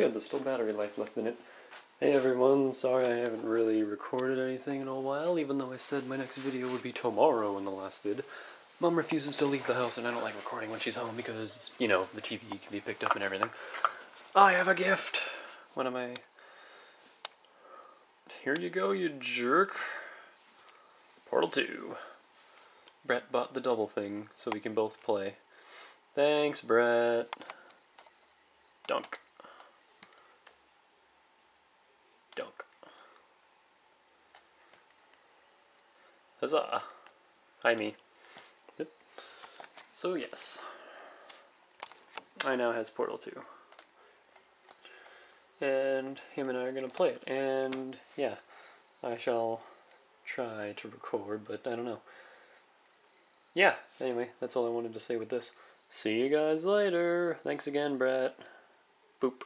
Good, there's still battery life left in it. Hey everyone, sorry I haven't really recorded anything in a while, even though I said my next video would be tomorrow in the last vid. Mom refuses to leave the house and I don't like recording when she's home because, you know, the TV can be picked up and everything. I have a gift! What am I... Here you go, you jerk. Portal 2. Brett bought the double thing so we can both play. Thanks, Brett. Dunk. Dunk. Huzzah. Hi, me. Yep. So, yes. I now has Portal 2. And him and I are going to play it. And, yeah, I shall try to record, but I don't know. Yeah, anyway, that's all I wanted to say with this. See you guys later. Thanks again, Brett. Boop.